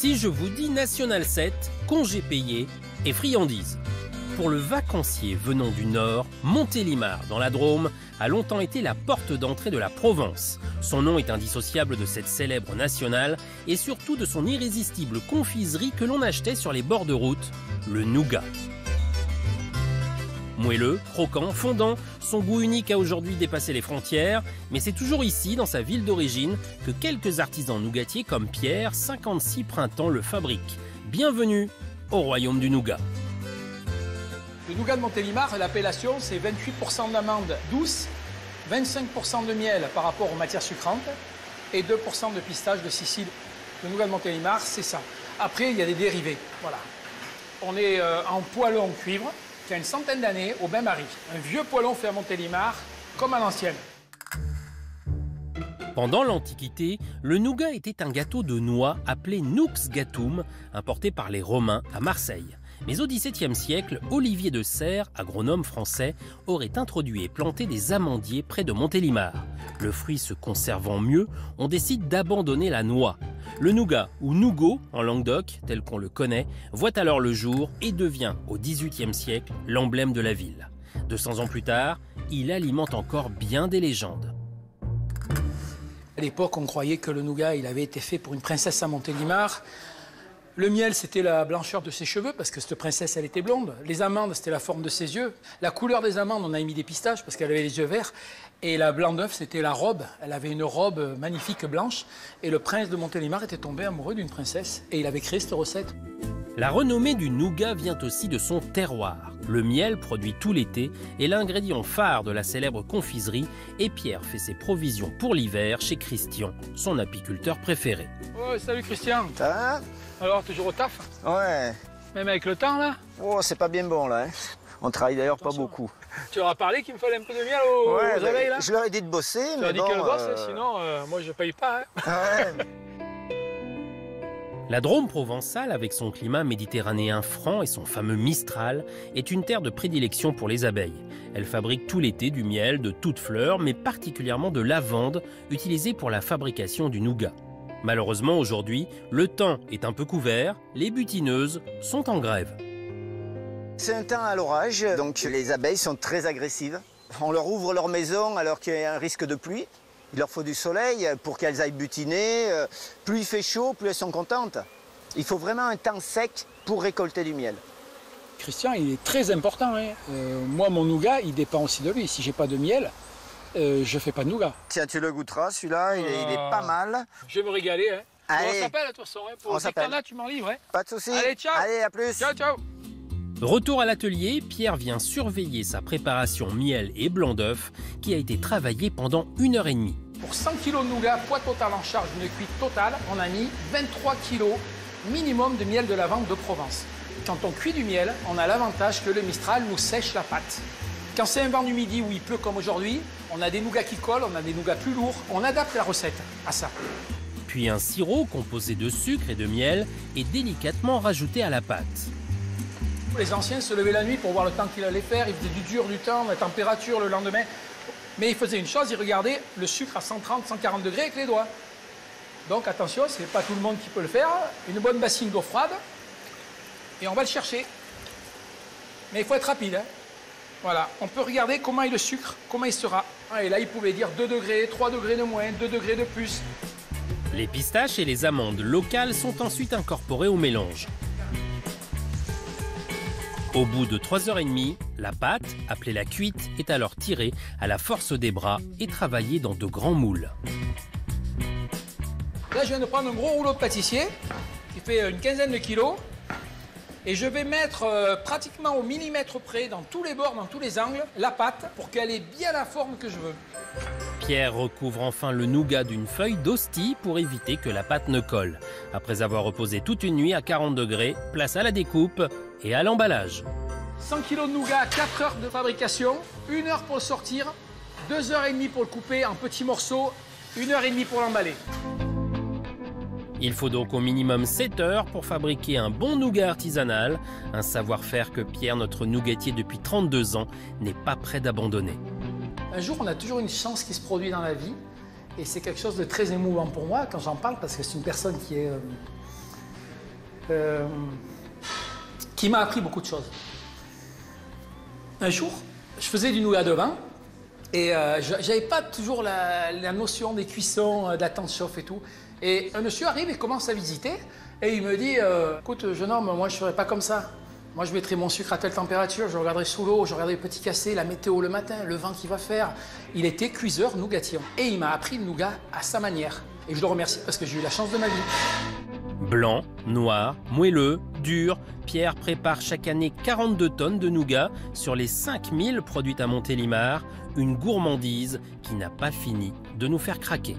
si je vous dis National 7, congé payé et friandises. Pour le vacancier venant du Nord, Montélimar, dans la Drôme, a longtemps été la porte d'entrée de la Provence. Son nom est indissociable de cette célèbre nationale et surtout de son irrésistible confiserie que l'on achetait sur les bords de route, le nougat. Moelleux, croquant, fondant, son goût unique a aujourd'hui dépassé les frontières, mais c'est toujours ici, dans sa ville d'origine, que quelques artisans nougatiers comme Pierre, 56 printemps, le fabriquent. Bienvenue au royaume du nougat. Le nougat de Montélimar, l'appellation, c'est 28% d'amandes douces, 25% de miel par rapport aux matières sucrantes et 2% de pistache de Sicile. Le nougat de Montélimar, c'est ça. Après, il y a des dérivés. Voilà. On est euh, en cuivre, qui a une centaine d'années, au bain-marie. Un vieux poêlon fait à Montélimar, comme à l'ancienne. Pendant l'Antiquité, le nougat était un gâteau de noix appelé Nux Gatum, importé par les Romains à Marseille. Mais au XVIIe siècle, Olivier de Serres, agronome français, aurait introduit et planté des amandiers près de Montélimar. Le fruit se conservant mieux, on décide d'abandonner la noix. Le nougat, ou nougat en Languedoc, tel qu'on le connaît, voit alors le jour et devient, au XVIIIe siècle, l'emblème de la ville. 200 ans plus tard, il alimente encore bien des légendes. À l'époque, on croyait que le nougat, avait été fait pour une princesse à Montélimar. Le miel, c'était la blancheur de ses cheveux, parce que cette princesse, elle était blonde. Les amandes, c'était la forme de ses yeux. La couleur des amandes, on a mis des pistaches, parce qu'elle avait les yeux verts. Et la blanc d'œuf, c'était la robe. Elle avait une robe magnifique blanche. Et le prince de Montélimar était tombé amoureux d'une princesse. Et il avait créé cette recette. La renommée du nougat vient aussi de son terroir. Le miel, produit tout l'été, est l'ingrédient phare de la célèbre confiserie et Pierre fait ses provisions pour l'hiver chez Christian, son apiculteur préféré. Oh, salut Christian. Ça va? Alors, toujours au taf? Ouais. Même avec le temps, là? Oh, c'est pas bien bon là. hein. On travaille d'ailleurs pas beaucoup. Tu leur as parlé qu'il me fallait un peu de miel aux, Ouais, aux oreilles, là? je leur ai dit de bosser, Tu mais as dit bon. qu'elle bosse, euh, sinon, euh, moi, je paye pas. hein. ouais. La Drôme provençale, avec son climat méditerranéen franc et son fameux Mistral, est une terre de prédilection pour les abeilles. Elle fabrique tout l'été du miel de toutes fleurs, mais particulièrement de lavande, utilisée pour la fabrication du nougat. Malheureusement, aujourd'hui, le temps est un peu couvert, les butineuses sont en grève. C'est un temps à l'orage, donc les abeilles sont très agressives. On leur ouvre leur maison alors qu'il y a un risque de pluie. Il leur faut du soleil pour qu'elles aillent butiner. Euh, Plus il fait chaud, plus elles sont contentes. Il faut vraiment un temps sec pour récolter du miel. Christian, il est très important. hein. Euh, moi, mon nougat, il dépend aussi de lui. Si j'ai pas de miel, euh, je fais pas de nougat. Tiens, tu le goûteras, celui-là, il, est- il est pas mal. Je vais me régaler. Hein. Allez. on s'appelle de toute façon. Hein. Pour On s'appelle. tu m'en livres. Hein. Pas de soucis. Allez, ciao. Allez, à plus. Ciao, ciao. Retour à l'atelier, Pierre vient surveiller sa préparation miel et blanc d'œuf qui a été travaillée pendant une heure et demie. Pour 100 kg de nougat, poids total en charge d'une cuite totale, on a mis 23 kg minimum de miel de lavande de Provence. Quand on cuit du miel, on a l'avantage que le Mistral nous sèche la pâte. Quand c'est un vent du midi où il pleut comme aujourd'hui, on a des nougats qui collent, on a des nougats plus lourds. On adapte la recette à ça. Puis un sirop composé de sucre et de miel est délicatement rajouté à la pâte. Les anciens se levaient la nuit pour voir le temps qu'il allait faire. Ils faisaient du dur, du temps, la température le lendemain. Mais ils faisaient une chose, ils regardaient le sucre à 130, 140 degrés avec les doigts. Donc attention, c'est pas tout le monde qui peut le faire. Une bonne bassine d'eau froide. Et on va le chercher. Mais il faut être rapide. hein. Voilà, on peut regarder comment est le sucre, comment il sera. Ah, et là, il pouvait dire 2 degrés, 3 degrés de moins, 2 degrés de plus. Les pistaches et les amandes locales sont ensuite incorporées au mélange. Au bout de 3h30, la pâte, appelée la cuite, est alors tirée à la force des bras et travaillée dans de grands moules. Là, je viens de prendre un gros rouleau de pâtissier qui fait une quinzaine de kilos. Et je vais mettre euh, pratiquement au millimètre près, dans tous les bords, dans tous les angles, la pâte pour qu'elle ait bien la forme que je veux. Pierre recouvre enfin le nougat d'une feuille d'hostie pour éviter que la pâte ne colle. Après avoir reposé toute une nuit à 40 degrés, place à la découpe et à l'emballage. 100 kg de nougat, 4 heures de fabrication, 1 heure pour le sortir, 2 heures et demie pour le couper en petits morceaux, 1 heure et demie pour l'emballer. Il faut donc au minimum 7 heures pour fabriquer un bon nougat artisanal, un savoir-faire que Pierre, notre nougatier depuis 32 ans, n'est pas prêt d'abandonner. Un jour, on a toujours une chance qui se produit dans la vie. Et c'est quelque chose de très émouvant pour moi quand j'en parle, parce que c'est une personne qui est euh, euh, m'a appris beaucoup de choses. Un jour, je faisais du nougat de vin et euh, j'avais pas toujours la, notion des cuissons, euh, de la chauffe et tout. Et un monsieur arrive et commence à visiter et il me dit Écoute, jeune homme, moi je ferais pas comme ça. Moi je mettrais mon sucre à telle température, je regarderai sous l'eau, je regarderai le petit cassé, la météo le matin, le vent qu'il va faire. Il était cuiseur nougatier et il m'a appris le nougat à sa manière. Et je le remercie parce que j'ai eu la chance de ma vie. Blanc, noir, moelleux, dur, Pierre prépare chaque année 42 tonnes de nougat sur les 5000 produites à Montélimar, une gourmandise qui n'a pas fini de nous faire craquer.